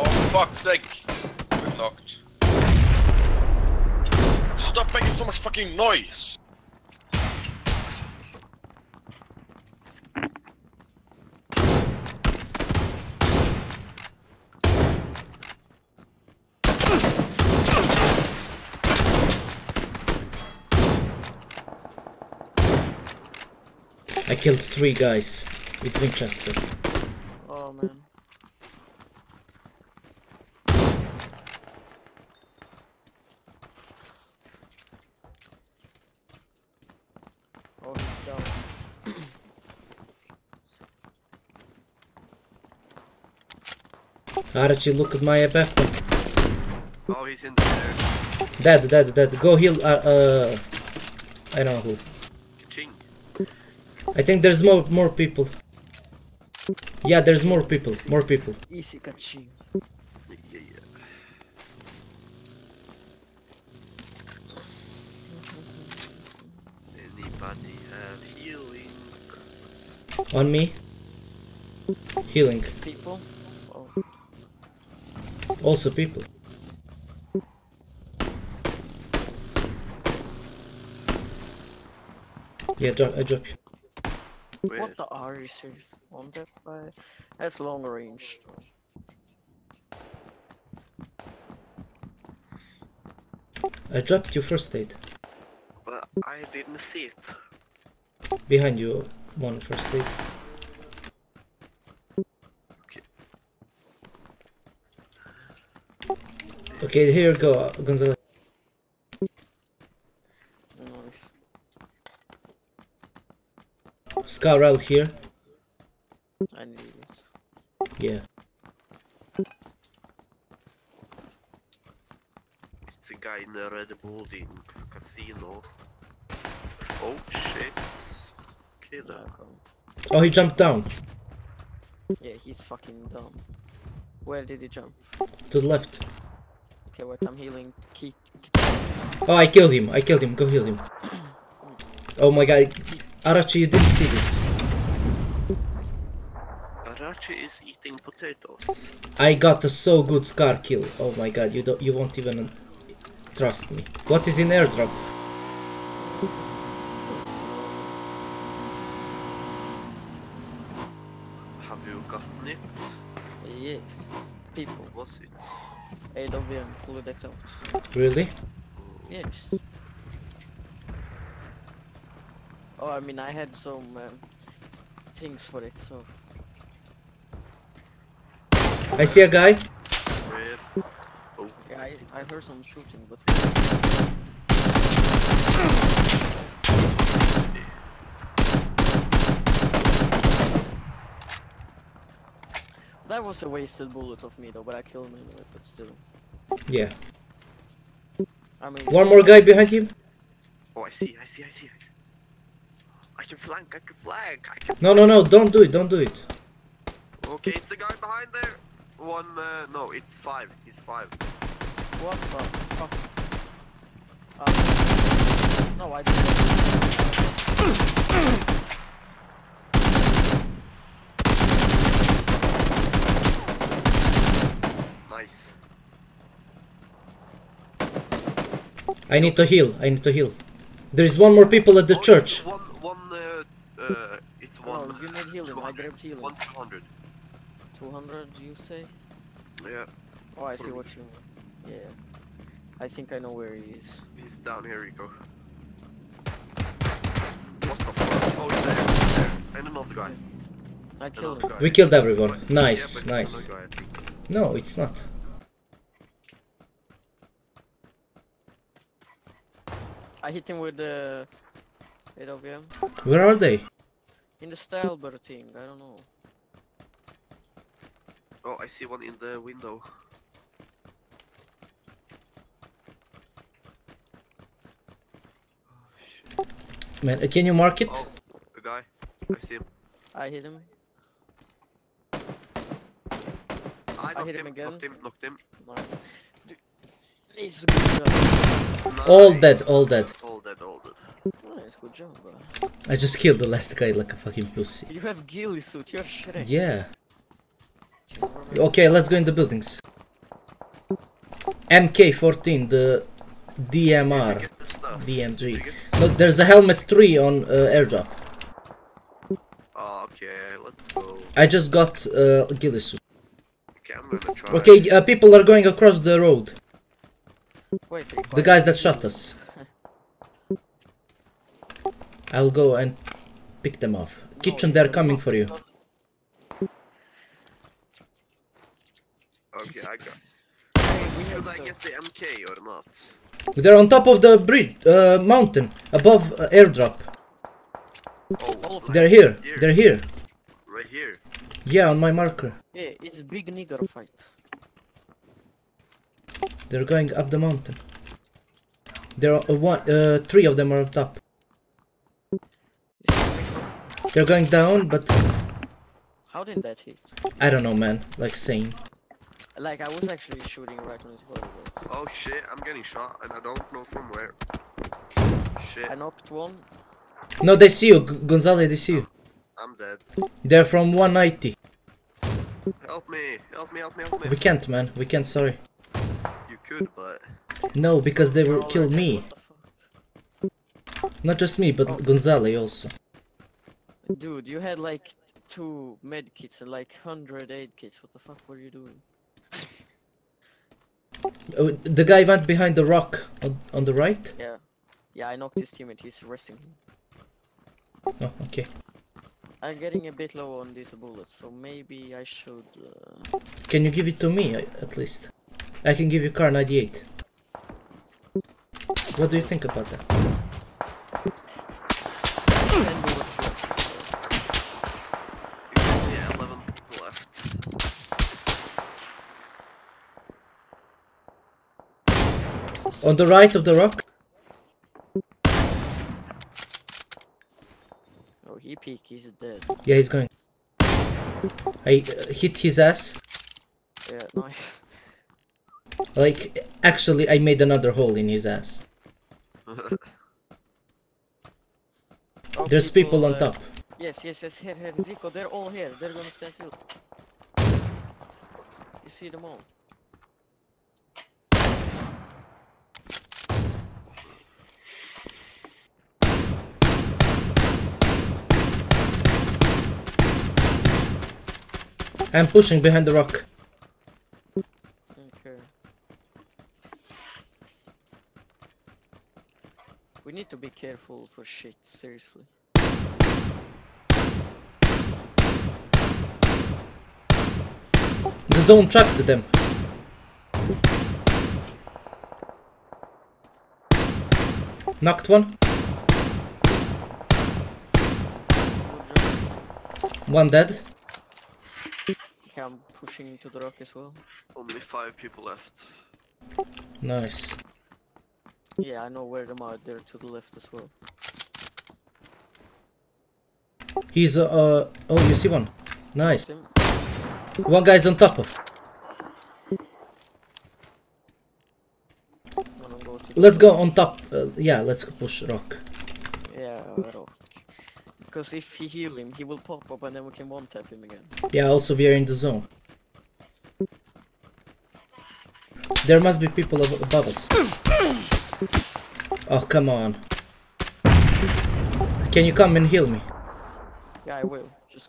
Oh, fuck's sake. Knocked. Stop making so much fucking noise! I killed three guys with Winchester. Archie, look at my weapon. Oh, he's in there. Dead, dead, dead. Go heal. Uh, uh, I don't know who. I think there's more more people. Yeah, there's more people. More people. Easy kaching. Yeah, yeah. Anybody have healing? On me. Healing. People? Also people. Yeah, drop, I uh, drop you. Where? what the R is serious? On that by that's long range. I dropped you first aid. But I didn't see it. Behind you, one first aid. Okay, here you go, Gonzalo. Nice. Scar out here. I need this. Yeah. It's a guy in the red building casino. Oh shit. Kill him. Oh, he jumped down yeah, he's fucking dumb. Where did he jump? to the left. Okay, wait, I'm healing. Key. Oh, I killed him. I killed him. Go heal him. Oh my god. Arachi, you didn't see this. Arachi is eating potatoes. I got a so good Scar kill. Oh my god, you don't, you won't even trust me. What is in airdrop? Have you gotten it? Yes. People. What was it? AWM fully decked out. Really? Yes. Oh, I mean, I had some um, things for it, so. I see a guy. Oh, Yeah, I, I heard some shooting, but. That was a wasted bullet of me though, but I killed him anyway, but still. Yeah. I mean, One more guy behind him. oh, I see, I see, I see. I see. I can flank, I can flank, I can. No, no, no. Don't do it. Don't do it. Okay, it's a guy behind there. One, uh, no, it's five. He's five. what the fuck? Uh, no, I didn't. Nice. I need to heal. I need to heal. There is one more people at the Oh, church. it's One, one, uh, uh, it's Oh, one. you need healing. I 200. grabbed healing. One two hundred. 200, you say? Yeah, Oh, I For see me. what you mean. Yeah. I think I know where he is. he's down here. We go. What the fuck? Oh, he's there. He's there. And another guy. I killed Another him. guy. We killed everyone. Yeah, Nice, but nice. guy, I think. No, it's not. I hit him with the AWM. Where are they? In the Stalber thing, I don't know. Oh, I see one in the window. Oh. Man, uh, can you mark it? Oh, a guy. I see him. I hit him. I knocked hit him him, again. knocked him, knocked him. Nice. Dude, It's a good job. Nice. dead, all dead. All dead, all dead. Nice, good job, bro. I just killed the last guy like a fucking pussy. You have ghillie suit, you're Shrek. Yeah. Okay, let's go in the buildings. MK14, the DMR, Get the stuff. Did DMG. you get- No, there's a helmet 3 on uh, airdrop. Oh, okay, let's go. I just got uh, ghillie suit. Okay, I'm gonna try. Okay, uh, people are going across the road. Wait, The guys that shot us. I'll go and pick them off. Kitchen, they're coming for you. Okay, I got. we Should I get the MK or not? They're on top of the bridge, uh, mountain, above uh, airdrop. Oh, All of like They're here. They're here. Right here. Yeah, on my marker. Yeah, it's big nigger fight. They're going up the mountain. There are uh, one, uh, three of them are on top. It's a big one. They're going down, but How did that hit? I don't know, man. Like same. Like I was actually shooting right on his body. Oh shit, I'm getting shot and I don't know from where. Shit, I knocked one. No, they see you, G- Gonzalo. They see you. I'm dead. They're from 190. Help me, help me, help me, help me. We can't, man. We can't. Sorry. You could, but No, because they will All kill me. the? Not just me, but oh. Gonzalo also. Dude, you had like two med kits and like 100 aid kits. What the fuck were you doing? Oh, the guy went behind the rock on, on the right. Yeah. Yeah, I knocked his teammate. He's resting. Oh, okay. I'm getting a bit low on these bullets, so maybe I should. Uh... Can you give it to me uh, at least? I can give you Kar98. What do you think about that? 10 bullets left. you only have 11 people left. On the right of the rock? Oh, he peeked. He's dead. Yeah, he's going. I uh, hit his ass. Yeah, nice. Like, actually, I made another hole in his ass. Oh, There's people on uh, top. Yes, yes, yes. Here, here, Rikko. They're all here. They're gonna stand still. You see them all. I'm pushing behind the rock. Okay. We need to be careful for shit, seriously. The zone trapped them. Knocked one. One dead. Okay, I'm pushing into the rock as well. only 5 people left. Nice. Yeah, I know where them are. They're to the left as well. He's uh, uh oh you see one. Nice. One guy's on top of. I'm gonna go to the Let's go on top. Uh, yeah, let's push rock. Because if he heal him, he will pop up and then we can one tap him again. Yeah, also we are in the zone. There must be people ab- above us. Oh, come on. Can you come and heal me? Yeah, I will. Just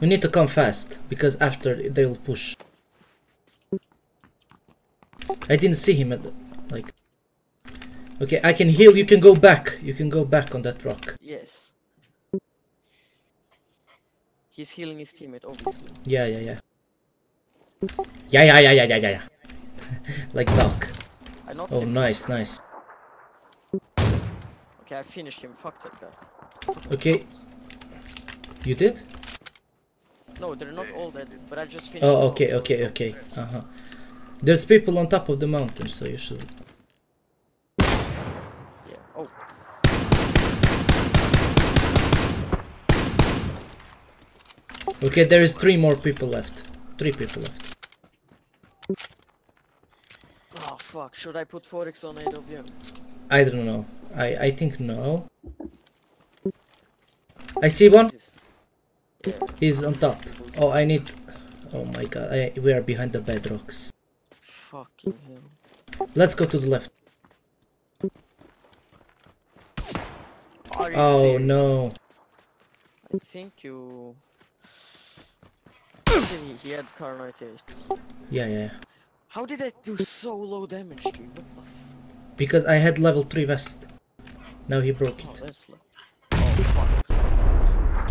We need to come fast, because after they will push. I didn't see him at the. Okay, I can heal, you can go back. You can go back on that rock. yes. He's healing his teammate, obviously. Yeah, yeah, yeah. Yeah, yeah, yeah, yeah, yeah, yeah, yeah. like Doc. I Oh, him. nice, nice. Okay, I finished him. Fuck that guy. Okay. You did? No, they're not all dead, but I just finished. Oh, okay, okay, okay. Uh huh. There's people on top of the mountain, so you should. Okay, there is three more people left. Three people left. oh fuck. Should I put Forex on AWM? I don't know. I I think no. I see one. Yeah. He's on top. Oh, I need. Oh my god, I, we are behind the bedrocks. Fucking hell. Let's go to the left. Oh serious? no. I think you. He, he had Kar98. Yeah, yeah. How did that do so low damage to you? What the f? Because I had level 3 vest. Now he broke Oh, it. that's low. Oh fuck.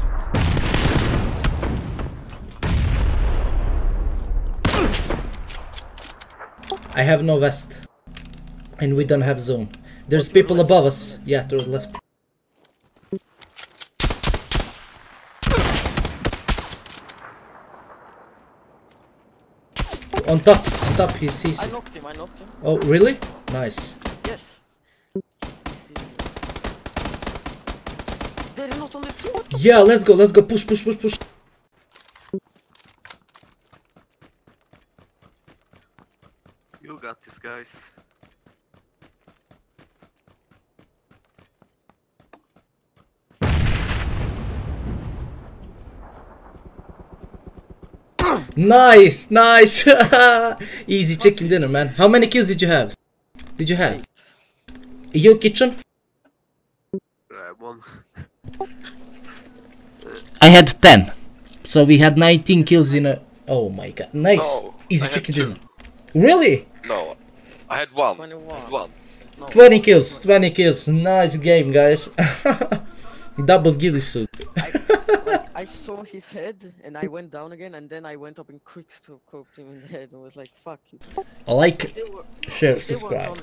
I have no vest. And we don't have zone. There's Oh, to the people left, above us. Yeah, to the left. On top, on top, he's, he's I knocked him, I knocked him. Oh, really? Nice. Yes. They're not on the team. Yeah, let's go, let's go. Push, push, push, push. You got this, guys. Nice, nice. Easy chicken dinner, man. How many kills did you have? Did you have? Eight. You kitchen? One. I had 10. So we had 19 kills in a. Oh my god. Nice. No, Easy I chicken dinner. Really? No, I had one. 21. Had one. No, 20 kills, 20 kills. Nice game, guys. Double ghillie suit. I saw his head and I went down again and then I went up and quick scoped him in the head and was like, fuck you. I like, share, subscribe.